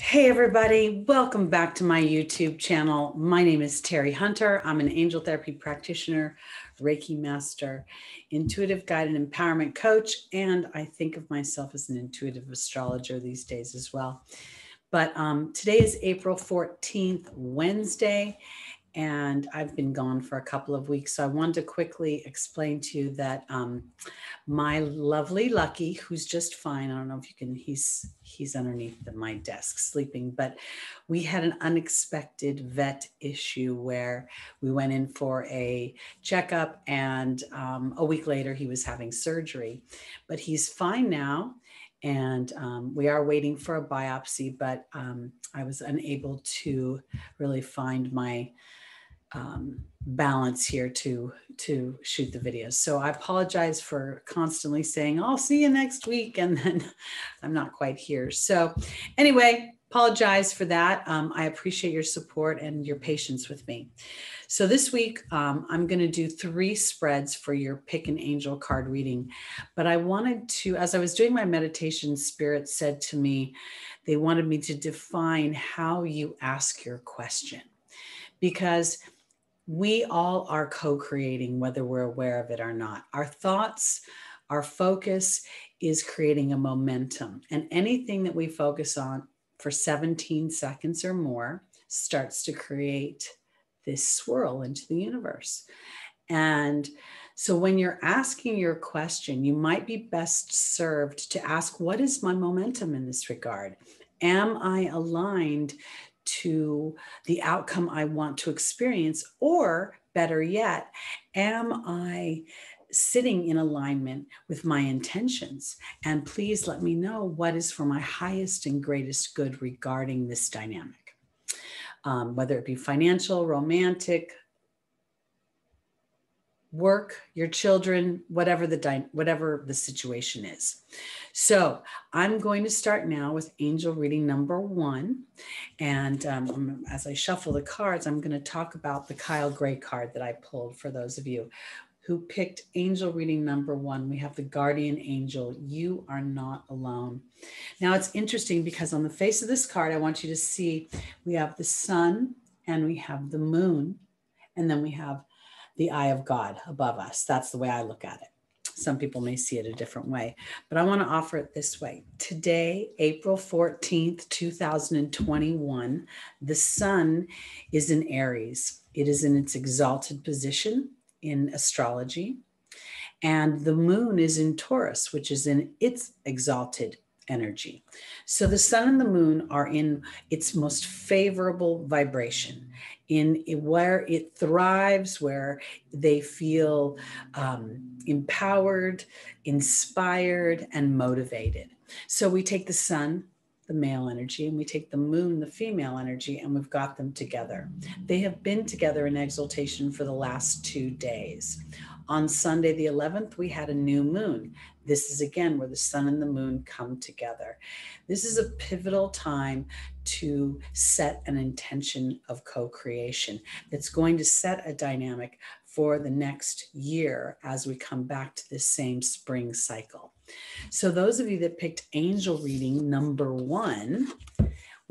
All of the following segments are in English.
Hey, everybody, welcome back to my YouTube channel. My name is Teri Hunter. I'm an angel therapy practitioner, Reiki master, intuitive guide and empowerment coach, and I think of myself as an intuitive astrologer these days as well. But um, today is April 14th, Wednesday, and I've been gone for a couple of weeks. So I wanted to quickly explain to you that um, my lovely Lucky, who's just fine. I don't know if you can. He's he's underneath the, my desk sleeping. But we had an unexpected vet issue where we went in for a checkup, and um, a week later he was having surgery. But he's fine now and um, we are waiting for a biopsy, but um, I was unable to really find my um, balance here to to shoot the videos. So I apologize for constantly saying I'll see you next week, and then I'm not quite here. So anyway, apologize for that. Um, I appreciate your support and your patience with me. So this week um, I'm going to do three spreads for your pick an angel card reading, but I wanted to, as I was doing my meditation, Spirit said to me, they wanted me to define how you ask your question because we all are co creating, whether we're aware of it or not. Our thoughts, our focus is creating a momentum. And anything that we focus on for 17 seconds or more starts to create this swirl into the universe. And so when you're asking your question, you might be best served to ask, What is my momentum in this regard? Am I aligned to the outcome I want to experience? Or better yet, am I sitting in alignment with my intentions? And please let me know what is for my highest and greatest good regarding this dynamic. Um, whether it be financial, romantic, work, your children, whatever the whatever the situation is. So I'm going to start now with angel reading number one. And um, as I shuffle the cards, I'm going to talk about the Kyle Gray card that I pulled for those of you who picked angel reading number one. We have the guardian angel. You are not alone. Now it's interesting because on the face of this card, I want you to see we have the sun and we have the moon, and then we have the eye of God above us. That's the way I look at it. Some people may see it a different way, but I want to offer it this way. Today, April 14th, 2021, the sun is in Aries. It is in its exalted position in astrology. And the moon is in Taurus, which is in its exalted energy. So the sun and the moon are in its most favorable vibration, in where it thrives, where they feel um, empowered, inspired, and motivated. So we take the sun, the male energy, and we take the moon, the female energy, and we've got them together. They have been together in exaltation for the last two days. On Sunday, the 11th, we had a new moon. This is again where the sun and the moon come together. This is a pivotal time to set an intention of co creation that's going to set a dynamic for the next year as we come back to this same spring cycle. So, those of you that picked angel reading number one,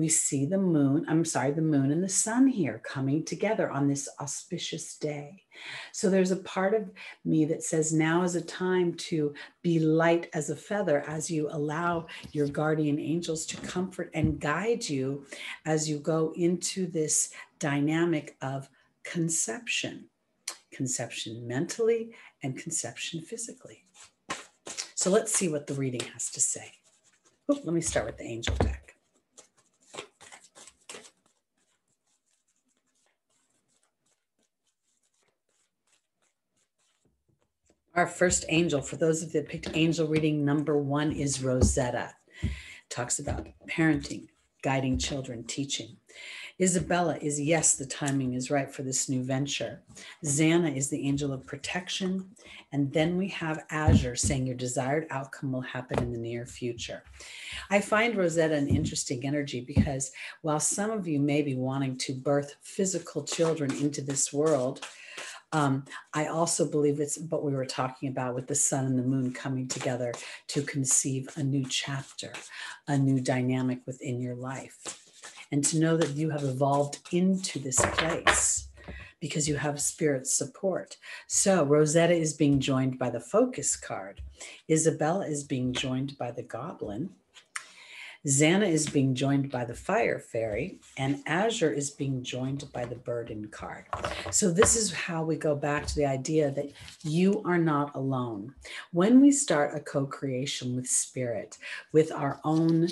we see the moon, I'm sorry, the moon and the sun here coming together on this auspicious day. So there's a part of me that says now is a time to be light as a feather as you allow your guardian angels to comfort and guide you as you go into this dynamic of conception conception mentally and conception physically. So let's see what the reading has to say. Oh, let me start with the angel deck. Our first angel, for those of you that picked angel reading number one, is Rosetta. Talks about parenting, guiding children, teaching. Isabella is yes, the timing is right for this new venture. Xana is the angel of protection. And then we have Azure saying your desired outcome will happen in the near future. I find Rosetta an interesting energy because while some of you may be wanting to birth physical children into this world, Um, I also believe it's what we were talking about with the sun and the moon coming together to conceive a new chapter, a new dynamic within your life. And to know that you have evolved into this place because you have spirit support. So Rosetta is being joined by the focus card. Isabella is being joined by the goblin. Xana is being joined by the fire fairy, and Azure is being joined by the burden card. So, this is how we go back to the idea that you are not alone. When we start a co creation with spirit, with our own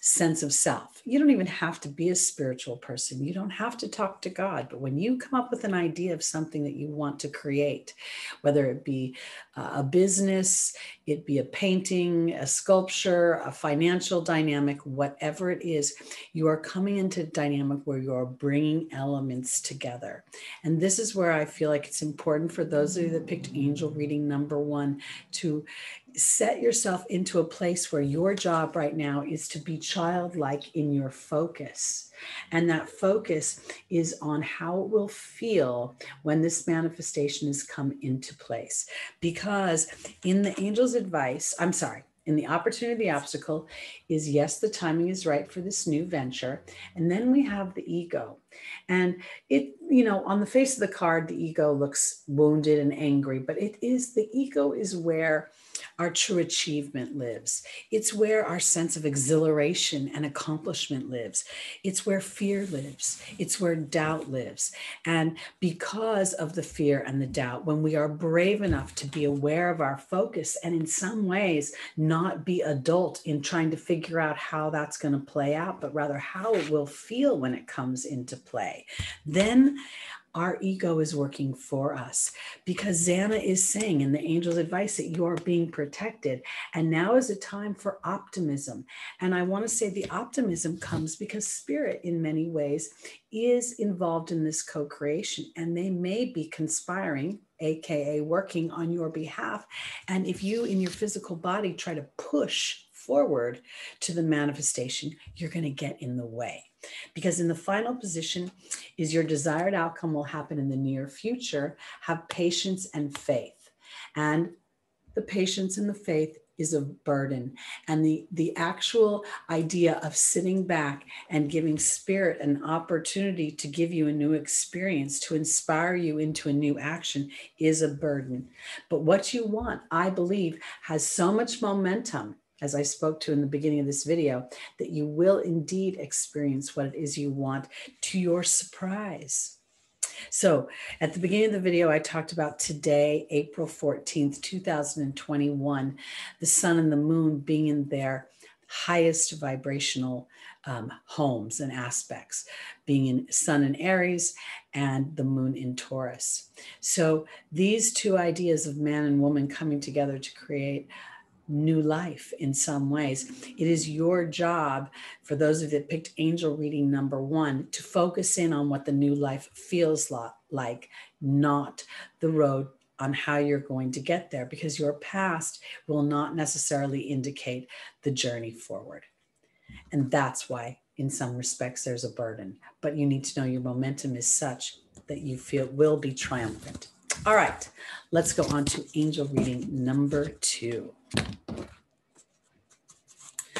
sense of self. You don't even have to be a spiritual person. You don't have to talk to God. But when you come up with an idea of something that you want to create, whether it be uh, a business, it be a painting, a sculpture, a financial dynamic, whatever it is, you are coming into a dynamic where you are bringing elements together. And this is where I feel like it's important for those of you that picked angel reading number one to set yourself into a place where your job right now is to be childlike in your focus. And that focus is on how it will feel when this manifestation has come into place. Because in the angel's advice, I'm sorry, in the opportunity, the obstacle is yes, the timing is right for this new venture. And then we have the ego. And it, you know, on the face of the card, the ego looks wounded and angry, but it is the ego is where our true achievement lives. It's where our sense of exhilaration and accomplishment lives. It's where fear lives. It's where doubt lives. And because of the fear and the doubt, when we are brave enough to be aware of our focus and in some ways not be adult in trying to figure out how that's going to play out, but rather how it will feel when it comes into play, then our ego is working for us because Xana is saying in the angel's advice that you are being protected. And now is a time for optimism. And I want to say the optimism comes because spirit, in many ways, is involved in this co creation and they may be conspiring. AKA working on your behalf. And if you in your physical body try to push forward to the manifestation, you're going to get in the way. Because in the final position is your desired outcome will happen in the near future. Have patience and faith. And the patience and the faith is a burden and the the actual idea of sitting back and giving spirit an opportunity to give you a new experience to inspire you into a new action is a burden but what you want i believe has so much momentum as I spoke to in the beginning of this video, that you will indeed experience what it is you want to your surprise. So, at the beginning of the video, I talked about today, April 14th, 2021, the sun and the moon being in their highest vibrational um, homes and aspects, being in sun in Aries and the moon in Taurus. So, these two ideas of man and woman coming together to create new life in some ways. It is your job, for those of you that picked angel reading number one, to focus in on what the new life feels like, not the road on how you're going to get there, because your past will not necessarily indicate the journey forward. And that's why, in some respects, there's a burden. But you need to know your momentum is such that you feel will be triumphant. All right, let's go on to angel reading number two.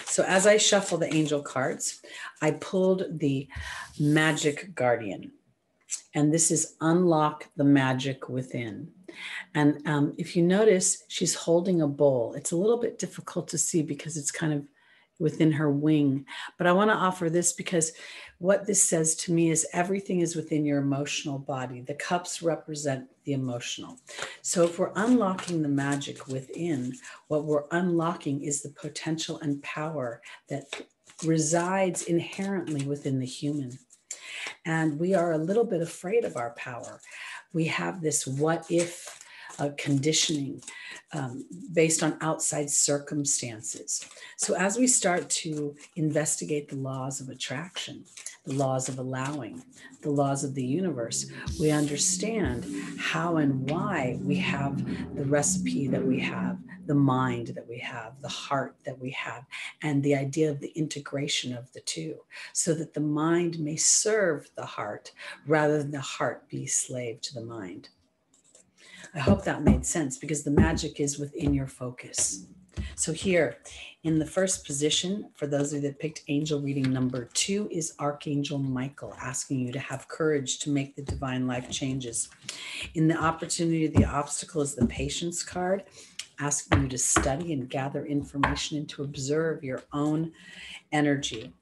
So as I shuffle the angel cards, I pulled the magic guardian. And this is unlock the magic within. And um, if you notice, she's holding a bowl. It's a little bit difficult to see because it's kind of within her wing. But I want to offer this because what this says to me is everything is within your emotional body. The cups represent the emotional. So if we're unlocking the magic within, what we're unlocking is the potential and power that resides inherently within the human. And we are a little bit afraid of our power. We have this what if uh, conditioning um, based on outside circumstances. So, as we start to investigate the laws of attraction, the laws of allowing, the laws of the universe, we understand how and why we have the recipe that we have, the mind that we have, the heart that we have, and the idea of the integration of the two, so that the mind may serve the heart rather than the heart be slave to the mind. I hope that made sense because the magic is within your focus. So here in the first position, for those of you that picked angel reading number two, is Archangel Michael asking you to have courage to make the divine life changes. In the opportunity, the obstacle is the patience card, asking you to study and gather information and to observe your own energy.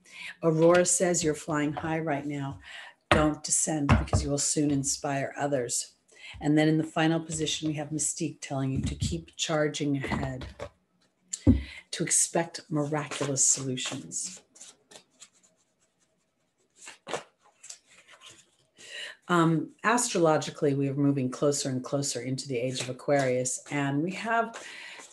Aurora says you're flying high right now. Don't descend because you will soon inspire others. And then in the final position, we have Mystique telling you to keep charging ahead to expect miraculous solutions. Um, astrologically, we are moving closer and closer into the age of Aquarius, and we have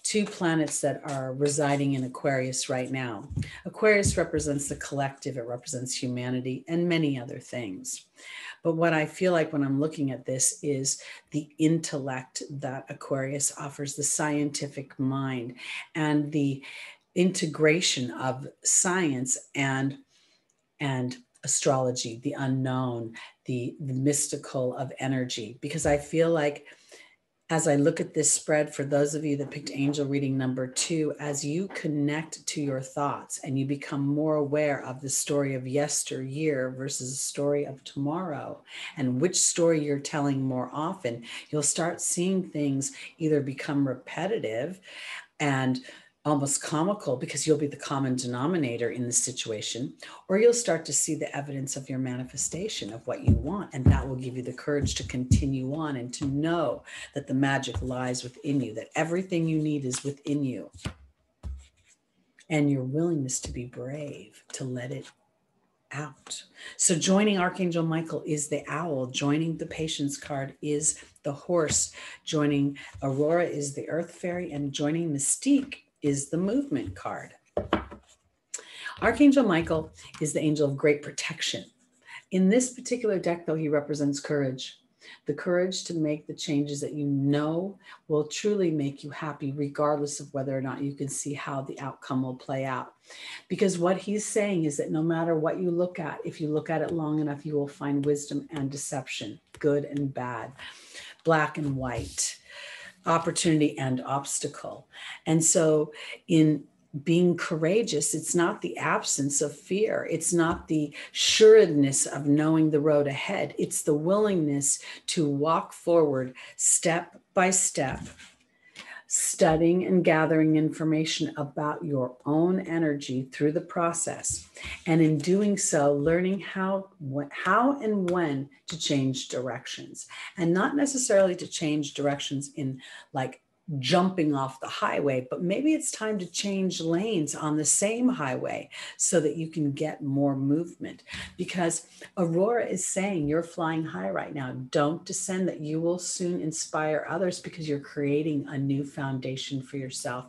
two planets that are residing in Aquarius right now. Aquarius represents the collective, it represents humanity, and many other things. But what I feel like when I'm looking at this is the intellect that Aquarius offers, the scientific mind, and the integration of science and and astrology, the unknown, the, the mystical of energy. Because I feel like as I look at this spread, for those of you that picked angel reading number two, as you connect to your thoughts and you become more aware of the story of yesteryear versus the story of tomorrow, and which story you're telling more often, you'll start seeing things either become repetitive and almost comical because you'll be the common denominator in the situation, or you'll start to see the evidence of your manifestation of what you want. And that will give you the courage to continue on and to know that the magic lies within you, that everything you need is within you. And your willingness to be brave, to let it out. So, joining Archangel Michael is the owl, joining the patience card is the horse, joining Aurora is the earth fairy, and joining Mystique is the movement card. Archangel Michael is the angel of great protection. In this particular deck, though, he represents courage the courage to make the changes that you know will truly make you happy, regardless of whether or not you can see how the outcome will play out. Because what he's saying is that no matter what you look at, if you look at it long enough, you will find wisdom and deception, good and bad, black and white opportunity and obstacle. And so, in being courageous, it's not the absence of fear. It's not the sureness of knowing the road ahead. It's the willingness to walk forward step by step studying and gathering information about your own energy through the process. And in doing so learning how how and when to change directions. And not necessarily to change directions in like jumping off the highway, but maybe it's time to change lanes on the same highway so that you can get more movement. Because Aurora is saying you're flying high right now. Don't descend, that you will soon inspire others because you're creating a new foundation for yourself.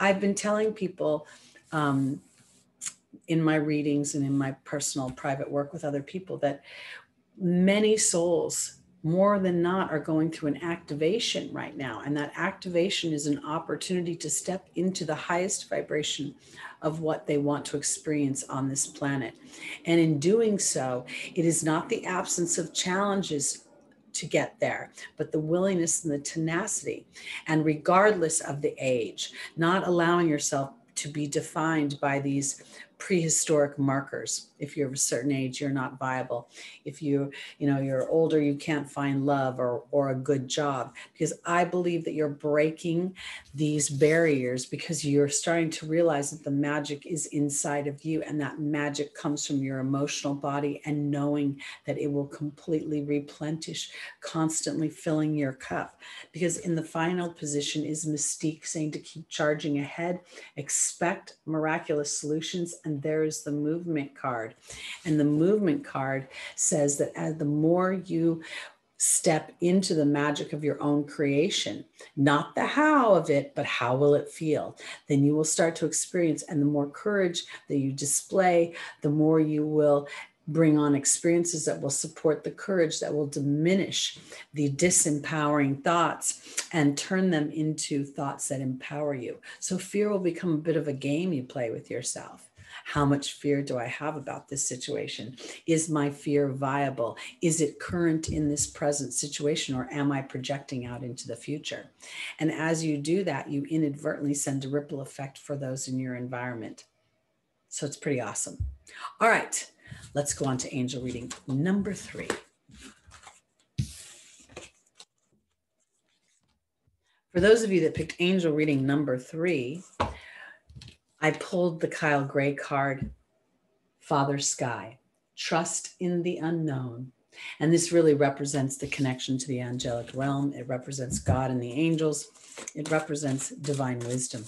I've been telling people, um, in my readings and in my personal private work with other people that many souls more than not are going through an activation right now. And that activation is an opportunity to step into the highest vibration of what they want to experience on this planet. And in doing so, it is not the absence of challenges to get there, but the willingness and the tenacity. And regardless of the age, not allowing yourself to be defined by these prehistoric markers. If you're of a certain age you're not viable. If you you know you're older you can't find love or or a good job. Because i believe that you're breaking these barriers because you're starting to realize that the magic is inside of you and that magic comes from your emotional body and knowing that it will completely replenish constantly filling your cup. Because in the final position is mystique saying to keep charging ahead expect miraculous solutions and there is the movement card. And the movement card says that as the more you step into the magic of your own creation, not the how of it, but how will it feel, then you will start to experience. And the more courage that you display, the more you will bring on experiences that will support the courage that will diminish the disempowering thoughts and turn them into thoughts that empower you. So fear will become a bit of a game you play with yourself. How much fear do I have about this situation? Is my fear viable? Is it current in this present situation, or am I projecting out into the future? And as you do that, you inadvertently send a ripple effect for those in your environment. So it's pretty awesome. All right, let's go on to angel reading number three. For those of you that picked angel reading number three, I pulled the Kyle Gray card, Father Sky, trust in the unknown. And this really represents the connection to the angelic realm. It represents God and the angels. It represents divine wisdom.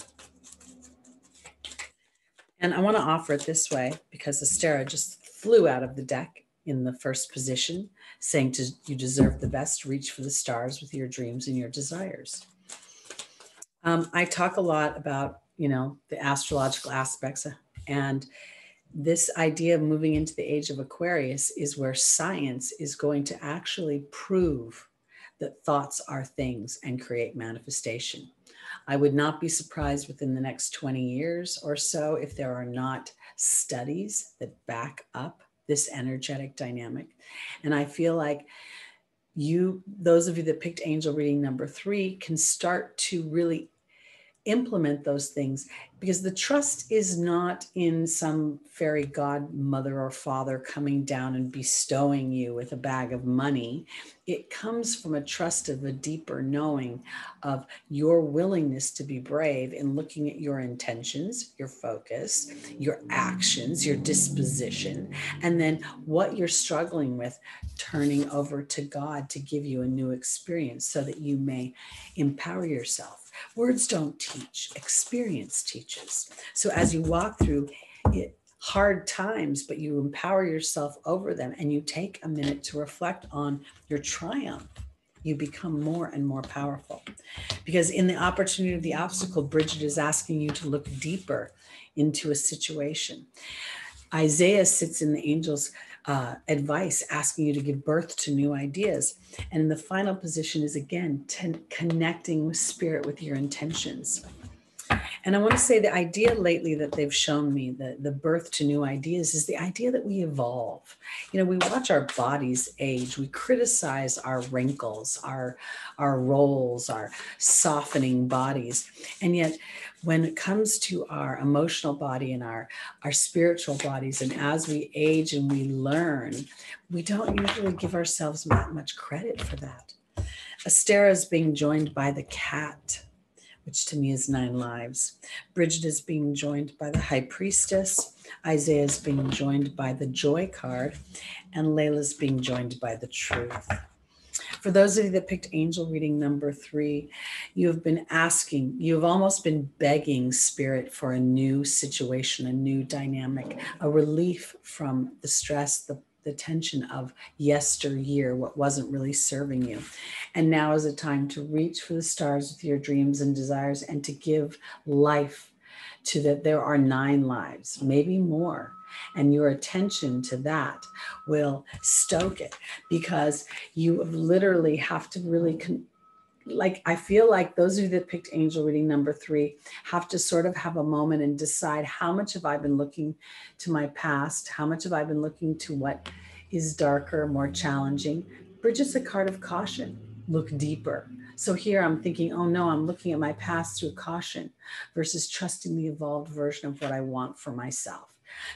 And I want to offer it this way because Astera just flew out of the deck in the first position, saying to you deserve the best, reach for the stars with your dreams and your desires. Um, I talk a lot about, you know, the astrological aspects and this idea of moving into the age of Aquarius is where science is going to actually prove that thoughts are things and create manifestation. I would not be surprised within the next 20 years or so if there are not studies that back up this energetic dynamic. And I feel like you, those of you that picked angel reading number three, can start to really implement those things because the trust is not in some fairy godmother or father coming down and bestowing you with a bag of money. It comes from a trust of a deeper knowing of your willingness to be brave in looking at your intentions, your focus, your actions, your disposition, and then what you're struggling with, turning over to God to give you a new experience so that you may empower yourself Words don't teach, experience teaches. So as you walk through it, hard times, but you empower yourself over them and you take a minute to reflect on your triumph, you become more and more powerful. Because in the opportunity of the obstacle, Bridget is asking you to look deeper into a situation. Isaiah sits in the angel's uh, advice, asking you to give birth to new ideas. And the final position is again ten- connecting with spirit with your intentions. And I want to say the idea lately that they've shown me, the, the birth to new ideas, is the idea that we evolve. You know, we watch our bodies age, we criticize our wrinkles, our, our rolls, our softening bodies. And yet, when it comes to our emotional body and our, our spiritual bodies, and as we age and we learn, we don't usually give ourselves that much credit for that. Astera is being joined by the cat which to me is nine lives. Bridget is being joined by the high priestess. Isaiah is being joined by the joy card. And Layla's being joined by the truth. For those of you that picked angel reading number three, you have been asking, you have almost been begging spirit for a new situation, a new dynamic, a relief from the stress, the the tension of yesteryear, what wasn't really serving you. And now is a time to reach for the stars with your dreams and desires and to give life to that there are nine lives, maybe more. And your attention to that will stoke it because you literally have to really con- like I feel like those of you that picked angel reading number three have to sort of have a moment and decide how much have I been looking to my past? How much have I been looking to what is darker, more challenging? Bridget's a card of caution. Look deeper. So here I'm thinking, oh no, I'm looking at my past through caution versus trusting the evolved version of what I want for myself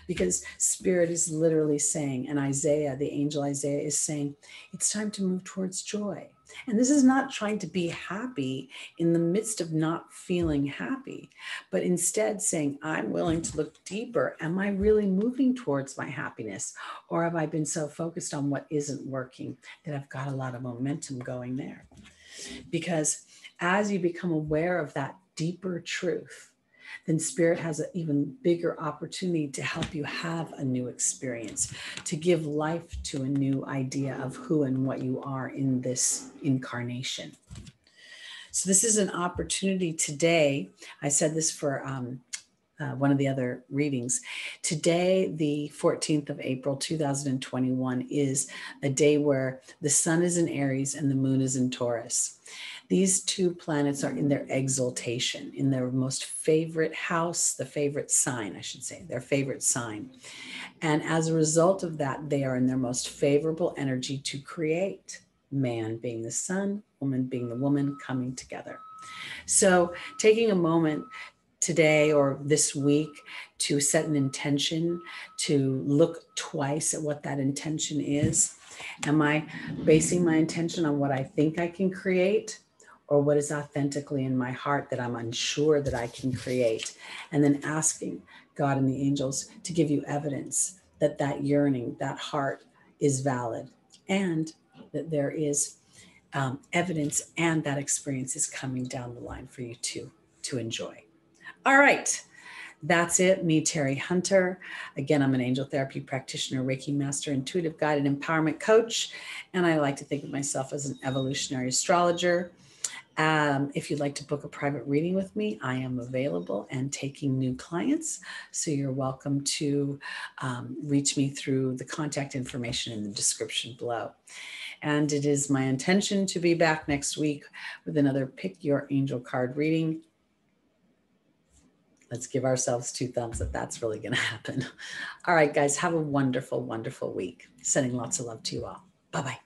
because spirit is literally saying and isaiah the angel isaiah is saying it's time to move towards joy and this is not trying to be happy in the midst of not feeling happy, but instead saying, I'm willing to look deeper. Am I really moving towards my happiness? Or have I been so focused on what isn't working that I've got a lot of momentum going there? Because as you become aware of that deeper truth, then spirit has an even bigger opportunity to help you have a new experience, to give life to a new idea of who and what you are in this incarnation. So, this is an opportunity today. I said this for um, uh, one of the other readings. Today, the 14th of April, 2021, is a day where the sun is in Aries and the moon is in Taurus. These two planets are in their exaltation, in their most favorite house, the favorite sign, I should say, their favorite sign. And as a result of that, they are in their most favorable energy to create, man being the sun, woman being the woman coming together. So, taking a moment today or this week to set an intention, to look twice at what that intention is. Am I basing my intention on what I think I can create? Or what is authentically in my heart that I'm unsure that I can create? And then asking God and the angels to give you evidence that that yearning, that heart is valid and that there is um, evidence and that experience is coming down the line for you to, to enjoy. All right. That's it. Me, Teri Hunter. Again, I'm an angel therapy practitioner, Reiki master, intuitive guide, and empowerment coach. And I like to think of myself as an evolutionary astrologer. Um, if you'd like to book a private reading with me, I am available and taking new clients. So you're welcome to um, reach me through the contact information in the description below. And it is my intention to be back next week with another Pick Your Angel card reading. Let's give ourselves two thumbs that that's really going to happen. All right, guys, have a wonderful, wonderful week. Sending lots of love to you all. Bye bye.